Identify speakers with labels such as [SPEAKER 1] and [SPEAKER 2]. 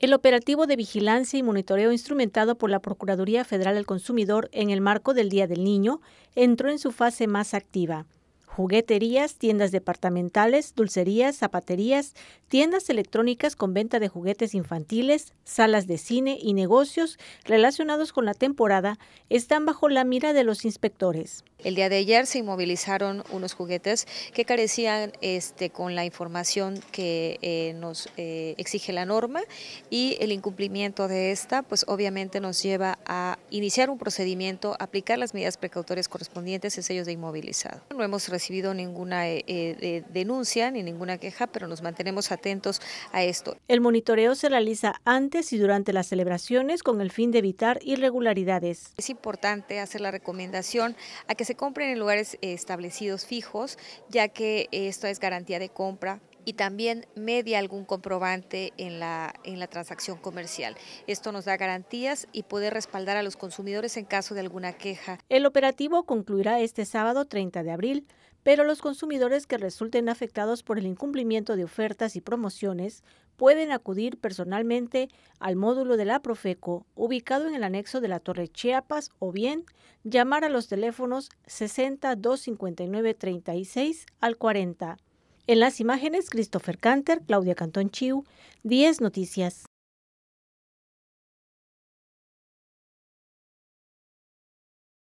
[SPEAKER 1] El operativo de vigilancia y monitoreo instrumentado por la Procuraduría Federal del Consumidor en el marco del Día del Niño entró en su fase más activa jugueterías, tiendas departamentales, dulcerías, zapaterías, tiendas electrónicas con venta de juguetes infantiles, salas de cine y negocios relacionados con la temporada están bajo la mira de los inspectores.
[SPEAKER 2] El día de ayer se inmovilizaron unos juguetes que carecían este, con la información que eh, nos eh, exige la norma y el incumplimiento de esta, pues obviamente nos lleva a iniciar un procedimiento, aplicar las medidas precautorias correspondientes en sellos de inmovilizado. No hemos recibido ninguna eh, denuncia ni ninguna queja, pero nos mantenemos atentos a esto.
[SPEAKER 1] El monitoreo se realiza antes y durante las celebraciones con el fin de evitar irregularidades.
[SPEAKER 2] Es importante hacer la recomendación a que se compren en lugares establecidos fijos, ya que esto es garantía de compra y también media algún comprobante en la, en la transacción comercial. Esto nos da garantías y puede respaldar a los consumidores en caso de alguna queja.
[SPEAKER 1] El operativo concluirá este sábado 30 de abril pero los consumidores que resulten afectados por el incumplimiento de ofertas y promociones pueden acudir personalmente al módulo de la Profeco ubicado en el anexo de la Torre Chiapas o bien llamar a los teléfonos 60 259 36 al 40. En las imágenes, Christopher Canter, Claudia Cantón Chiu, 10 Noticias.